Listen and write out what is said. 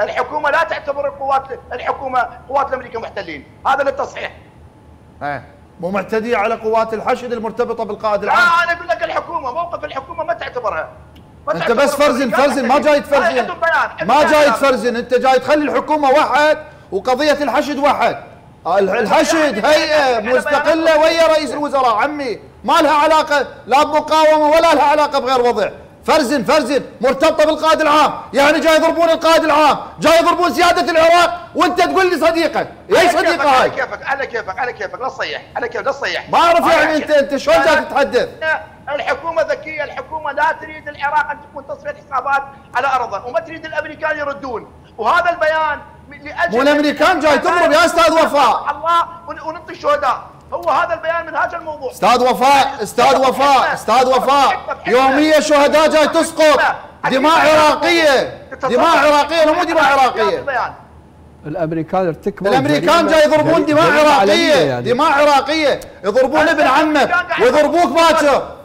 الحكومة لا تعتبر القوات الحكومة قوات الأمريكا محتلين هذا للتصحيح إيه مو معتديه على قوات الحشد المرتبطة بالقائد لا العام. أنا أقول لك الحكومة موقف الحكومة ما تعتبرها. ما أنت تعتبر بس فرزن فرزن ما جاي. تفرزن ما جاي. تفرزن أنت جاي تخلي الحكومة واحد وقضية الحشد واحد. ال- الحشد هيئه مستقلة ويا رئيس الوزراء. عمي ما لها علاقة لا بمقاومة ولا لها علاقة بغير وضع. فرزن فرزن مرتبطة بالقائد العام. يعني جاي يضربون القائد العام جاي يضربون سياده العراق وانت تقول لي صديقك اي صديقه كيفك، على هاي؟ كيفك على كيفك على كيفك لا تصيح على كيفك لا تصيح. ما أعرف هاي يعني انت أنت شلون جاي تتحدث؟ الحكومة ذكية الحكومة لا تريد العراق أن تكون تصفية حسابات على ارضه وما تريد الأمريكان يردون. وهذا البيان لأجل مو الأمريكان جاي تضرب يا أستاذ وفاء. الله ون- وننطي الشهداء. هو هذا البيان من هذا الموضوع. أستاذ وفاء أستاذ وفاء أستاذ وفاء يوميا شهداء جاي تسقط. دماء عراقية. دماء عراقية لا مو دماء عراقية؟ الأمريكان ارتكبوا الأمريكان جاي يضربون دماء عراقية. يعني. دماء عراقية. يضربون ابن عمك. ويضربوك باكر.